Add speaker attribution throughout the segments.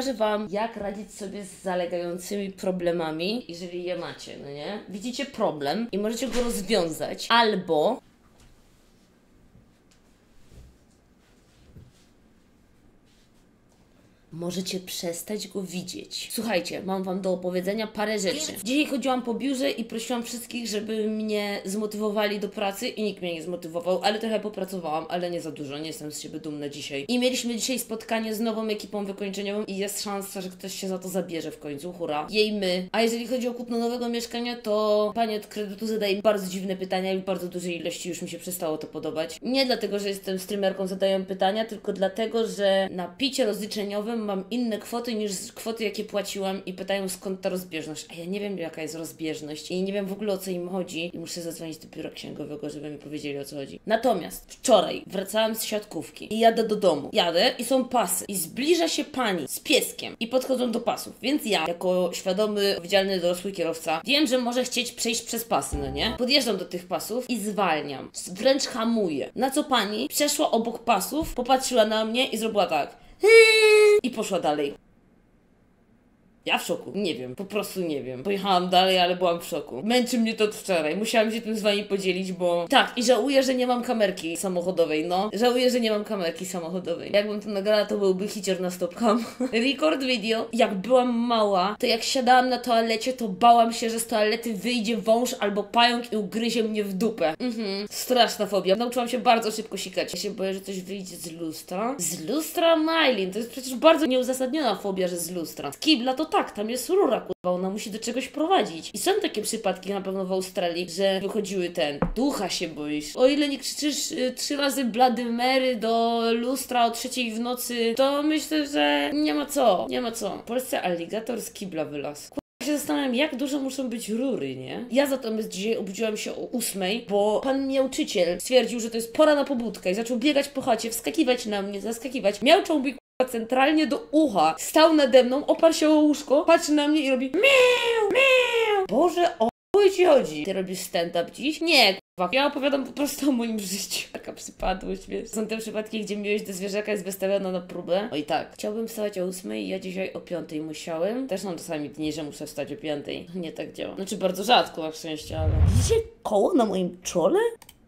Speaker 1: pokażę Wam, jak radzić sobie z zalegającymi problemami, jeżeli je macie, no nie? Widzicie problem i możecie go rozwiązać, albo możecie przestać go widzieć. Słuchajcie, mam Wam do opowiedzenia parę rzeczy. Dzisiaj chodziłam po biurze i prosiłam wszystkich, żeby mnie zmotywowali do pracy i nikt mnie nie zmotywował, ale trochę popracowałam, ale nie za dużo, nie jestem z siebie dumna dzisiaj. I mieliśmy dzisiaj spotkanie z nową ekipą wykończeniową i jest szansa, że ktoś się za to zabierze w końcu, hura. Jej my. A jeżeli chodzi o kupno nowego mieszkania, to pani od kredytu zadaje bardzo dziwne pytania i w bardzo dużej ilości już mi się przestało to podobać. Nie dlatego, że jestem streamerką, zadaję pytania, tylko dlatego, że na picie rozliczeniowym mam inne kwoty niż kwoty, jakie płaciłam i pytają skąd ta rozbieżność. A ja nie wiem, jaka jest rozbieżność i nie wiem w ogóle o co im chodzi i muszę zadzwonić do biura księgowego, żeby mi powiedzieli o co chodzi. Natomiast wczoraj wracałam z siatkówki i jadę do domu. Jadę i są pasy i zbliża się pani z pieskiem i podchodzą do pasów, więc ja, jako świadomy, odpowiedzialny dorosły kierowca, wiem, że może chcieć przejść przez pasy, no nie? Podjeżdżam do tych pasów i zwalniam. Wręcz hamuję. Na co pani przeszła obok pasów, popatrzyła na mnie i zrobiła tak. I poszła dalej. Ja w szoku. Nie wiem, po prostu nie wiem. Pojechałam dalej, ale byłam w szoku. Męczy mnie to od wczoraj. Musiałam się tym z wami podzielić, bo. Tak, i żałuję, że nie mam kamerki samochodowej, no. Żałuję, że nie mam kamerki samochodowej. Jakbym to nagrała, to byłby hicior na stopcam. Record video. Jak byłam mała, to jak siadałam na toalecie, to bałam się, że z toalety wyjdzie wąż albo pająk i ugryzie mnie w dupę. Mhm. Straszna fobia. Nauczyłam się bardzo szybko sikać. Ja się boję, że coś wyjdzie z lustra. Z lustra Mylin. To jest przecież bardzo nieuzasadniona fobia, że z lustra. Z kibla to tak, tam jest rura, kurwa, ona musi do czegoś prowadzić. I są takie przypadki na pewno w Australii, że wychodziły ten, ducha się boisz. O ile nie krzyczysz y, trzy razy Bloody Mary do lustra o trzeciej w nocy, to myślę, że nie ma co, nie ma co. W Polsce aligator z kibla Ja się zastanawiam, jak duże muszą być rury, nie? Ja natomiast dzisiaj obudziłam się o ósmej, bo pan miauczyciel stwierdził, że to jest pora na pobudkę i zaczął biegać po chacie, wskakiwać na mnie, zaskakiwać. Miauczał mi k***a, centralnie do ucha. Stał nade mną, oparł się o łóżko, patrzy na mnie i robi miau, miau. Boże, o chuj ci chodzi? Ty robisz stand-up dziś? Nie. Ja opowiadam po prostu o moim życiu. Taka przypadłość, wiesz. Są te przypadki, gdzie miłość do zwierzaka jest wystawiona na próbę. Oj tak. Chciałbym wstawać o ósmej, ja dzisiaj o piątej musiałem. Też mam czasami dni, że muszę wstać o piątej. Nie tak działa. Znaczy bardzo rzadko na szczęście, ale... Widzicie koło na moim czole?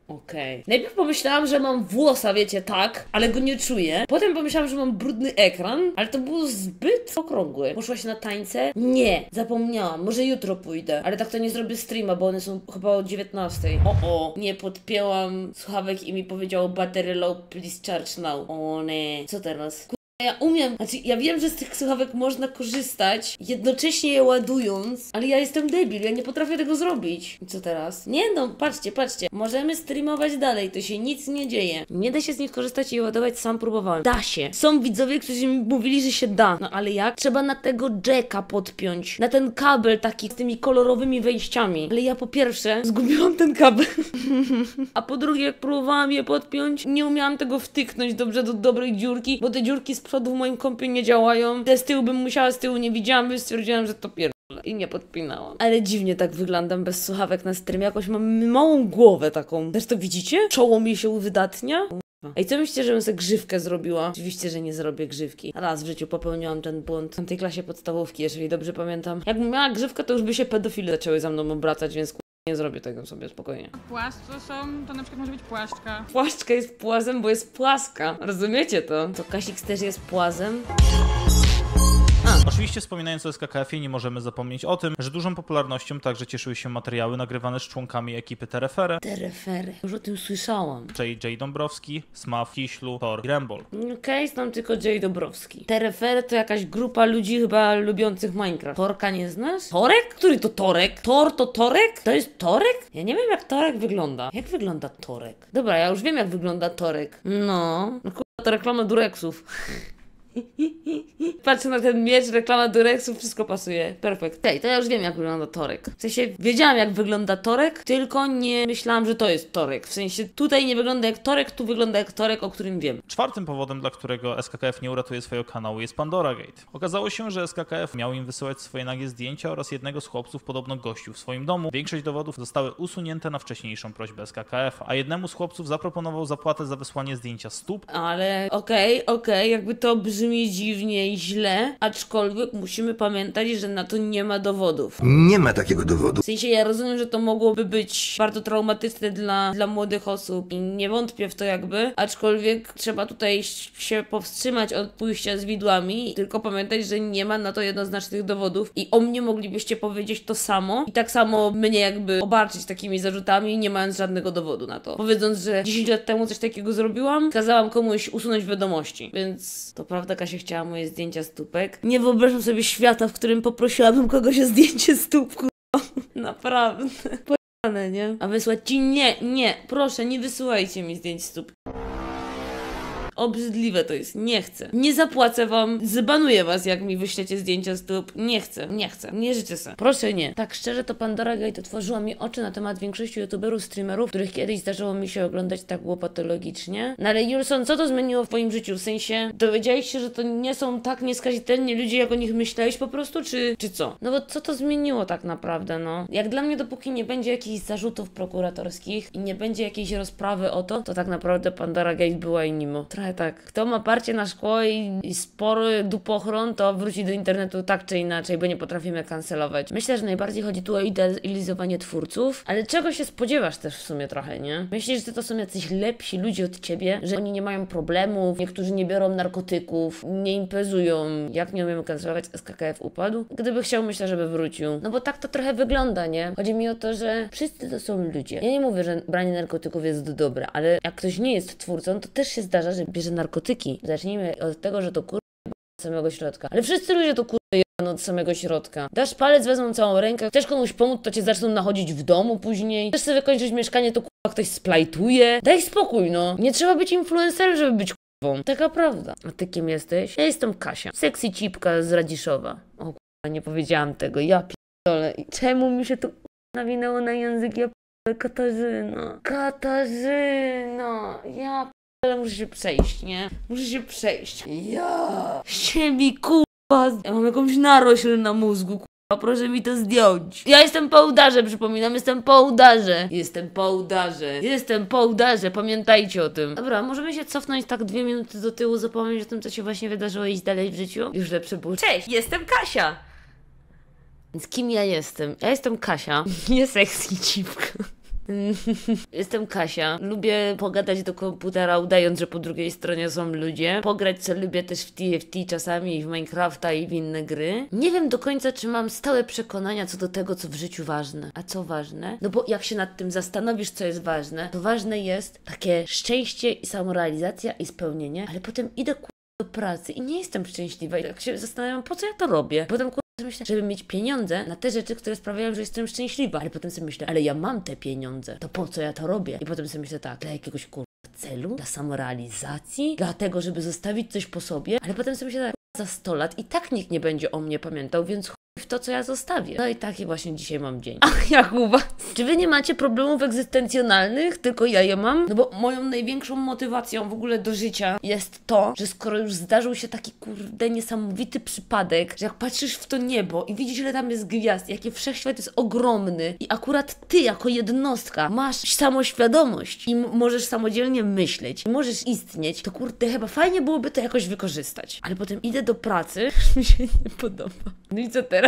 Speaker 1: Okej. Najpierw pomyślałam, że mam włosa, wiecie, tak, ale go nie czuję. Potem pomyślałam, że mam brudny ekran, ale to było zbyt okrągłe. Poszłaś na tańce? Nie, zapomniałam. Może jutro pójdę, ale tak to nie zrobię streama, bo one są chyba o 19. O, o, nie podpięłam słuchawek i mi powiedziało battery low, please charge now. O nie, co teraz? Ja umiem, znaczy ja wiem, że z tych słuchawek można korzystać, jednocześnie je ładując, ale ja jestem debil, ja nie potrafię tego zrobić. I co teraz? Nie no, patrzcie, patrzcie. Możemy streamować dalej, to się nic nie dzieje. Nie da się z nich korzystać i ładować, sam próbowałem. Da się. Są widzowie, którzy mi mówili, że się da. No ale jak? Trzeba na tego jacka podpiąć, na ten kabel taki z tymi kolorowymi wejściami. Ale ja po pierwsze zgubiłam ten kabel, a po drugie jak próbowałam je podpiąć, nie umiałam tego wtyknąć dobrze do dobrej dziurki, bo te dziurki z przodu w moim kompie nie działają. Te z tyłu bym musiała, z tyłu nie widziałam, więc stwierdziłam, że to pierdolę. I nie podpinałam. Ale dziwnie tak wyglądam bez słuchawek na streamie. Jakoś mam małą głowę taką. Też to widzicie? Czoło mi się uwydatnia. Ej, co myślicie, żebym sobie grzywkę zrobiła? Oczywiście, że nie zrobię grzywki. Raz w życiu popełniłam ten błąd. W tej klasie podstawówki, jeżeli dobrze pamiętam. Jakbym miała grzywkę, to już by się pedofile zaczęły za mną obracać, więc nie zrobię tego sobie spokojnie.
Speaker 2: Płaszcze są, to na przykład może być płaszczka.
Speaker 1: Płaszczka jest płazem, bo jest płaska. Rozumiecie to? To Kasik też jest płazem?
Speaker 3: Oczywiście wspominając o SKKF-ie nie możemy zapomnieć o tym, że dużą popularnością także cieszyły się materiały nagrywane z członkami ekipy Terefere,
Speaker 1: Te refery. Już o tym słyszałam.
Speaker 3: JJ Dąbrowski, Smaf, Kiślu, Thor i Rembol.
Speaker 1: Okej, znam tylko Jay Dobrowski. Te refery to jakaś grupa ludzi chyba lubiących Minecraft. Torka nie znasz? Torek? Który to Torek? Tor to Torek? To jest Torek? Ja nie wiem jak Torek wygląda. Jak wygląda Torek? Dobra, ja już wiem jak wygląda Torek. No. No kurwa, to reklama Durexów. Patrzę na ten miecz, reklama Durexów, wszystko pasuje. Perfekt. Tej, to ja już wiem, jak wygląda Torek. W sensie, wiedziałam, jak wygląda Torek, tylko nie myślałam, że to jest Torek. W sensie, tutaj nie wygląda jak Torek, tu wygląda jak Torek, o którym wiem.
Speaker 3: Czwartym powodem, dla którego SKKF nie uratuje swojego kanału jest Pandora Gate. Okazało się, że SKKF miał im wysyłać swoje nagie zdjęcia oraz jednego z chłopców podobno gościł w swoim domu. Większość dowodów zostały usunięte na wcześniejszą prośbę SKKF, a jednemu z chłopców zaproponował zapłatę za wysłanie zdjęcia stóp,
Speaker 1: Ale okej, okej, jakby to brzmi brzmi dziwnie i źle, aczkolwiek musimy pamiętać, że na to nie ma dowodów.
Speaker 4: Nie ma takiego dowodu.
Speaker 1: W sensie ja rozumiem, że to mogłoby być bardzo traumatyczne dla, dla młodych osób i nie wątpię w to jakby, aczkolwiek trzeba tutaj się powstrzymać od pójścia z widłami, tylko pamiętać, że nie ma na to jednoznacznych dowodów i o mnie moglibyście powiedzieć to samo i tak samo mnie jakby obarczyć takimi zarzutami, nie mając żadnego dowodu na to. Powiedząc, że 10 lat temu coś takiego zrobiłam, kazałam komuś usunąć wiadomości, więc to prawda, Kasia chciała moje zdjęcia stópek. Nie wyobrażam sobie świata, w którym poprosiłabym kogoś o zdjęcie stóp, kurwa. Naprawdę. Pojane, nie? A wysłać ci nie, nie, proszę, nie wysyłajcie mi zdjęć stóp. Obrzydliwe to jest. Nie chcę. Nie zapłacę wam. Zbanuję was, jak mi wyślecie zdjęcia stóp. Nie chcę. Nie chcę. Nie życzę sobie. Proszę nie. Tak szczerze, to Pandora Gate otworzyła mi oczy na temat większości youtuberów, streamerów, których kiedyś zdarzyło mi się oglądać tak łopatologicznie. No ale Julson, co to zmieniło w twoim życiu? W sensie, dowiedziałeś się, że to nie są tak nieskazitelni ludzie, jak o nich myślałeś po prostu, czy, czy co? No bo co to zmieniło tak naprawdę, no? Jak dla mnie, dopóki nie będzie jakichś zarzutów prokuratorskich i nie będzie jakiejś rozprawy o to, to tak naprawdę Pandora Gate była i nimo. Trochę tak. Kto ma parcie na szkło i, i spory dupochron, to wróci do internetu tak czy inaczej, bo nie potrafimy kancelować. Myślę, że najbardziej chodzi tu o idealizowanie twórców, ale czego się spodziewasz też w sumie trochę, nie? Myślisz, że to są jacyś lepsi ludzie od ciebie, że oni nie mają problemów, niektórzy nie biorą narkotyków, nie imprezują. Jak nie umiemy kancelować, SKKF upadł? Gdyby chciał, myślę, żeby wrócił. No bo tak to trochę wygląda, nie? Chodzi mi o to, że wszyscy to są ludzie. Ja nie mówię, że branie narkotyków jest dobre, ale jak ktoś nie jest twórcą, to też się zdarza, że bierze narkotyki. Zacznijmy od tego, że to kur... od samego środka. Ale wszyscy ludzie to kur... od samego środka. Dasz palec, wezmą całą rękę. Chcesz komuś pomóc, to cię zaczną nachodzić w domu później. Chcesz sobie wykończyć mieszkanie, to kurwa ktoś splajtuje. Daj spokój, no. Nie trzeba być influencerem, żeby być kurwą. Taka prawda. A ty kim jesteś? Ja jestem Kasia. Sexy cipka z Radziszowa. O kurwa, nie powiedziałam tego. Ja pierdolę. Czemu mi się to kurwa nawinęło na język? Ja. Katarzyna. Katarzyna. Ja ale muszę się przejść, nie? Muszę się przejść. Ja. Siemi, kurwa. Ja mam jakąś narośl na mózgu, kurwa. Proszę mi to zdjąć. Ja jestem po udarze, przypominam, jestem po udarze. Jestem po udarze. Jestem po udarze, pamiętajcie o tym. Dobra, możemy się cofnąć tak dwie minuty do tyłu, zapomnieć o tym, co się właśnie wydarzyło i iść dalej w życiu? Już lepsze było. Cześć, jestem Kasia. Więc kim ja jestem? Ja jestem Kasia. Nie sexy cipka. Jestem Kasia. Lubię pogadać do komputera, udając, że po drugiej stronie są ludzie. Pograć co lubię też w TFT czasami i w Minecrafta i w inne gry. Nie wiem do końca, czy mam stałe przekonania co do tego, co w życiu ważne. A co ważne? No bo jak się nad tym zastanowisz, co jest ważne, to ważne jest takie szczęście i samorealizacja i spełnienie, ale potem idę ku do pracy i nie jestem szczęśliwa. I tak się zastanawiam, po co ja to robię. Potem ku myślę, żeby mieć pieniądze na te rzeczy, które sprawiają, że jestem szczęśliwa. Ale potem sobie myślę, ale ja mam te pieniądze, to po co ja to robię? I potem sobie myślę tak, dla jakiegoś kur... celu, dla samorealizacji, dlatego, żeby zostawić coś po sobie, ale potem sobie myślę tak, za 100 lat i tak nikt nie będzie o mnie pamiętał, więc w to, co ja zostawię. No i taki właśnie dzisiaj mam dzień. Ach, jak u was? Czy wy nie macie problemów egzystencjonalnych, tylko ja je mam? No bo moją największą motywacją w ogóle do życia jest to, że skoro już zdarzył się taki kurde niesamowity przypadek, że jak patrzysz w to niebo i widzisz, ile tam jest gwiazd, jaki wszechświat jest ogromny i akurat ty jako jednostka masz samoświadomość i możesz samodzielnie myśleć i możesz istnieć, to kurde chyba fajnie byłoby to jakoś wykorzystać. Ale potem idę do pracy, mi się nie podoba. No i co teraz?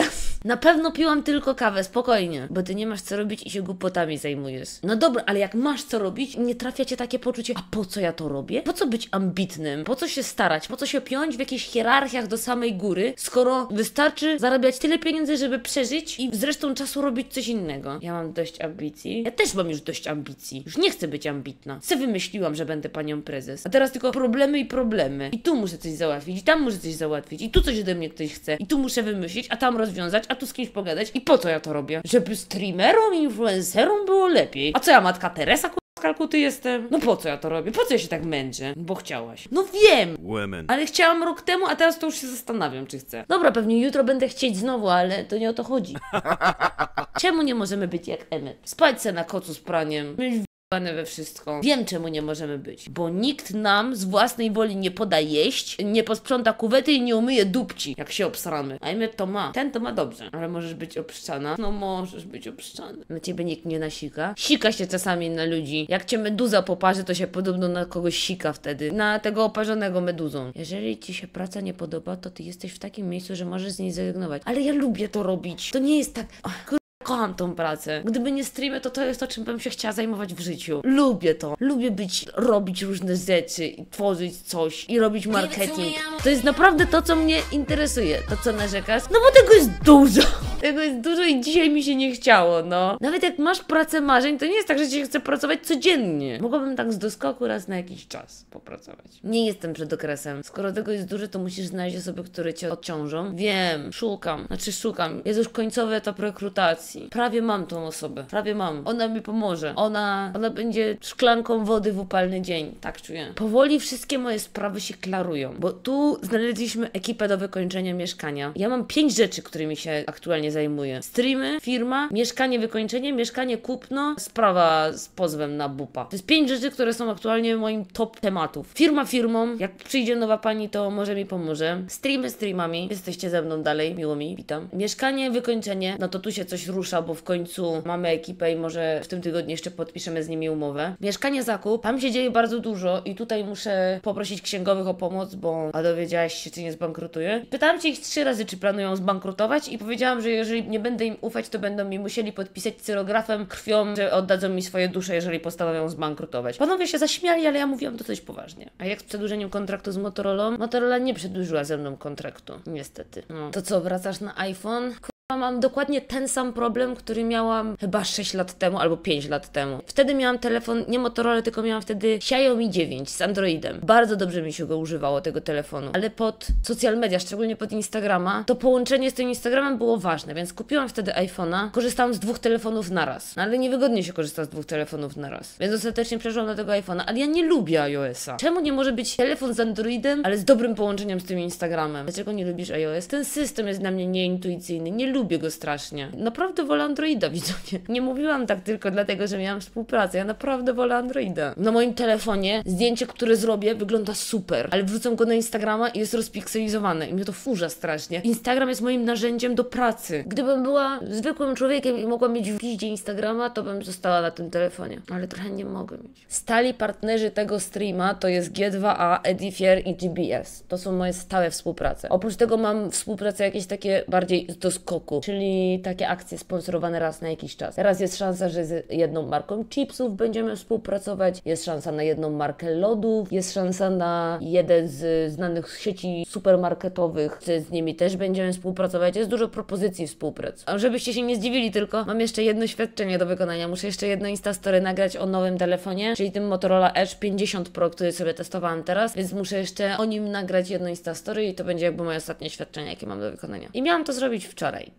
Speaker 1: Na pewno piłam tylko kawę, spokojnie, bo ty nie masz co robić i się głupotami zajmujesz. No dobra, ale jak masz co robić, nie trafia cię takie poczucie, a po co ja to robię? Po co być ambitnym? Po co się starać? Po co się piąć w jakichś hierarchiach do samej góry, skoro wystarczy zarabiać tyle pieniędzy, żeby przeżyć i z resztą czasu robić coś innego? Ja mam dość ambicji. Ja też mam już dość ambicji. Już nie chcę być ambitna. Se wymyśliłam, że będę panią prezes. A teraz tylko problemy i problemy. I tu muszę coś załatwić, i tam muszę coś załatwić, i tu coś ode mnie ktoś chce, i tu muszę wymyślić, a tam rozwiązać, a tu z kimś pogadać. I po co ja to robię? Żeby streamerom, influencerom było lepiej. A co ja, matka Teresa, ku- Kalkuty jestem? No po co ja to robię? Po co ja się tak męczę? Bo chciałaś. No wiem!
Speaker 5: Women.
Speaker 1: Ale chciałam rok temu, a teraz to już się zastanawiam, czy chcę. Dobra, pewnie jutro będę chcieć znowu, ale to nie o to chodzi. Czemu nie możemy być jak Emmet? Spać se na kocu z praniem, mieć we wszystko. Wiem, czemu nie możemy być. Bo nikt nam z własnej woli nie poda jeść, nie posprząta kuwety i nie umyje dupci, jak się obsramy. A Emy to ma. Ten to ma dobrze. Ale możesz być obszczana. No możesz być obszczany. Na ciebie nikt nie nasika. Sika się czasami na ludzi. Jak cię meduza poparzy, to się podobno na kogoś sika wtedy. Na tego oparzonego meduzą. Jeżeli ci się praca nie podoba, to ty jesteś w takim miejscu, że możesz z niej zrezygnować. Ale ja lubię to robić. To nie jest tak... Kur- Kocham tą pracę. Gdyby nie streamy, to to jest to, czym bym się chciała zajmować w życiu. Lubię to. Lubię być, robić różne rzeczy i tworzyć coś i robić marketing. To jest naprawdę to, co mnie interesuje. To, co narzekasz. No bo tego jest dużo. Tego jest dużo i dzisiaj mi się nie chciało, no. Nawet jak masz pracę marzeń, to nie jest tak, że ci chce pracować codziennie. Mogłabym tak z doskoku raz na jakiś czas popracować. Nie jestem przed okresem. Skoro tego jest dużo, to musisz znaleźć osoby, które cię odciążą. Wiem, szukam. Znaczy szukam. Jest już końcowy etap rekrutacji. Prawie mam tą osobę. Prawie mam. Ona mi pomoże. Ona, ona będzie szklanką wody w upalny dzień. Tak czuję. Powoli wszystkie moje sprawy się klarują, bo tu znaleźliśmy ekipę do wykończenia mieszkania. Ja mam pięć rzeczy, którymi się aktualnie zajmuję. Streamy, firma, mieszkanie, wykończenie, mieszkanie, kupno, sprawa z pozwem na bupa. To jest pięć rzeczy, które są aktualnie moim top tematów. Firma firmą, jak przyjdzie nowa pani, to może mi pomoże. Streamy streamami, jesteście ze mną dalej, miło mi, witam. Mieszkanie, wykończenie, no to tu się coś rusza, bo w końcu mamy ekipę i może w tym tygodniu jeszcze podpiszemy z nimi umowę. Mieszkanie, zakup, tam się dzieje bardzo dużo i tutaj muszę poprosić księgowych o pomoc, bo a dowiedziałaś się, czy nie zbankrutuje. Pytałam się ich trzy razy, czy planują zbankrutować i powiedziałam, że jeżeli nie będę im ufać, to będą mi musieli podpisać cyrografem, krwią, że oddadzą mi swoje dusze, jeżeli postanowią zbankrutować. Panowie się zaśmiali, ale ja mówiłam to dość poważnie. A jak z przedłużeniem kontraktu z Motorola? Motorola nie przedłużyła ze mną kontraktu, niestety. No. To co, wracasz na iPhone? Mam dokładnie ten sam problem, który miałam chyba 6 lat temu albo 5 lat temu. Wtedy miałam telefon, nie Motorola, tylko miałam wtedy Xiaomi 9 z Androidem. Bardzo dobrze mi się go używało, tego telefonu. Ale pod social media, szczególnie pod Instagrama, to połączenie z tym Instagramem było ważne, więc kupiłam wtedy iPhone'a. Korzystałam z dwóch telefonów naraz. No, ale niewygodnie się korzysta z dwóch telefonów naraz. Więc ostatecznie przeszłam na tego iPhone'a. Ale ja nie lubię iOS-a. Czemu nie może być telefon z Androidem, ale z dobrym połączeniem z tym Instagramem? Dlaczego nie lubisz iOS? Ten system jest dla mnie nieintuicyjny. Nie lubię go strasznie. Naprawdę wolę Androida, widzowie. Nie mówiłam tak tylko dlatego, że miałam współpracę. Ja naprawdę wolę Androida. Na moim telefonie zdjęcie, które zrobię, wygląda super, ale wrzucam go na Instagrama i jest rozpikselizowane i mnie to wkurza strasznie. Instagram jest moim narzędziem do pracy. Gdybym była zwykłym człowiekiem i mogła mieć w piździe Instagrama, to bym została na tym telefonie. Ale trochę nie mogę mieć. Stali partnerzy tego streama to jest G2A, Edifier i GBS. To są moje stałe współprace. Oprócz tego mam współpracę jakieś takie bardziej do skoku, czyli takie akcje sponsorowane raz na jakiś czas. Teraz jest szansa, że z jedną marką chipsów będziemy współpracować, jest szansa na jedną markę lodów, jest szansa na jeden z znanych sieci supermarketowych, z nimi też będziemy współpracować. Jest dużo propozycji współpracy. A żebyście się nie zdziwili tylko, mam jeszcze jedno świadczenie do wykonania. Muszę jeszcze jedno Instastory nagrać o nowym telefonie, czyli tym Motorola Edge 50 Pro, który sobie testowałam teraz, więc muszę jeszcze o nim nagrać jedno Instastory i to będzie jakby moje ostatnie świadczenie, jakie mam do wykonania. I miałam to zrobić wczoraj.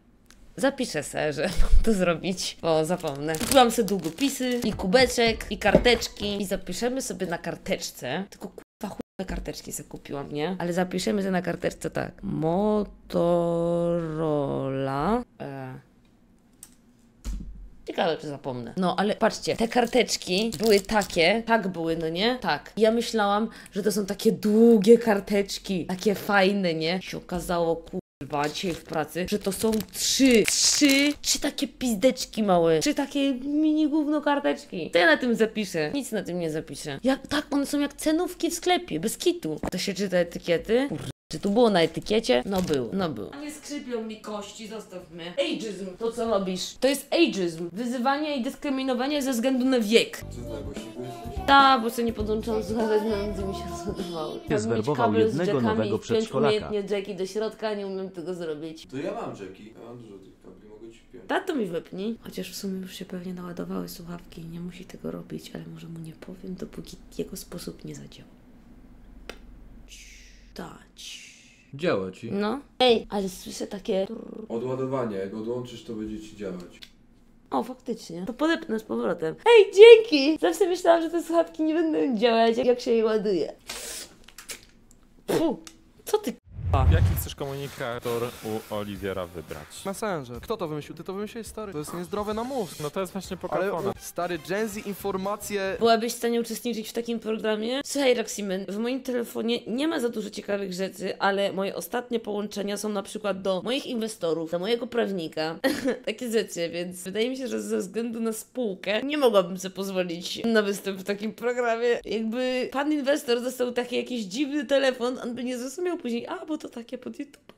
Speaker 1: Zapiszę se, że mam to zrobić, bo zapomnę. Kupiłam sobie długopisy i kubeczek i karteczki i zapiszemy sobie na karteczce, tylko kurwa chujowe karteczki sobie kupiłam, nie? Ale zapiszemy sobie na karteczce tak. Motorola. E. Ciekawe, czy zapomnę. No, ale patrzcie, te karteczki były takie, tak były, no nie? Tak. Ja myślałam, że to są takie długie karteczki, takie fajne, nie? Się okazało, kurwa, dzisiaj w pracy, że to są trzy, trzy, trzy takie pizdeczki małe, trzy takie mini gówno karteczki. To ja na tym zapiszę. Nic na tym nie zapiszę. Jak, tak, one są jak cenówki w sklepie, bez kitu. To się czyta etykiety. Czy tu było na etykiecie? No był, no był. Nie skrzypią mi kości, zostaw mnie. Ageism, to co robisz? To jest ageism. Wyzywanie i dyskryminowanie ze względu na wiek. Ta, bo sobie nie podłączyłam słuchawek, między mi się rozładowały. Mieć
Speaker 4: Zwerbował
Speaker 1: kabel z
Speaker 4: jednego
Speaker 1: jackami
Speaker 4: nowego przedszkolaka.
Speaker 1: umiejętnie jacki do środka, nie umiem tego zrobić.
Speaker 5: To ja mam Jacki. Ja mam dużo tych kabli, mogę ci wpiąć.
Speaker 1: Tato mi wypnij. Chociaż w sumie już się pewnie naładowały słuchawki i nie musi tego robić, ale może mu nie powiem, dopóki jego sposób nie zadziała. Dać.
Speaker 5: Działa ci.
Speaker 1: No. Ej, ale słyszę takie...
Speaker 5: Odładowanie, jak odłączysz, to będzie ci działać.
Speaker 1: O, faktycznie. To podepnę z powrotem. Ej, dzięki! Zawsze myślałam, że te słuchawki nie będą działać, jak się je ładuje. Fu, co ty
Speaker 4: Jaki chcesz komunikator u Oliwiera wybrać?
Speaker 6: Messenger. Kto to wymyślił? Ty to wymyśliłeś, stary? To jest niezdrowe na mózg.
Speaker 4: No to jest właśnie
Speaker 6: Ale
Speaker 4: pokafona.
Speaker 6: u, stary, Gen Z informacje...
Speaker 1: Byłabyś w stanie uczestniczyć w takim programie? Słuchaj, Roximen, w moim telefonie nie ma za dużo ciekawych rzeczy, ale moje ostatnie połączenia są na przykład do moich inwestorów, do mojego prawnika, takie rzeczy, więc wydaje mi się, że ze względu na spółkę nie mogłabym sobie pozwolić na występ w takim programie. Jakby pan inwestor dostał taki jakiś dziwny telefon, on by nie zrozumiał później, a bo to takie pod YouTube, takie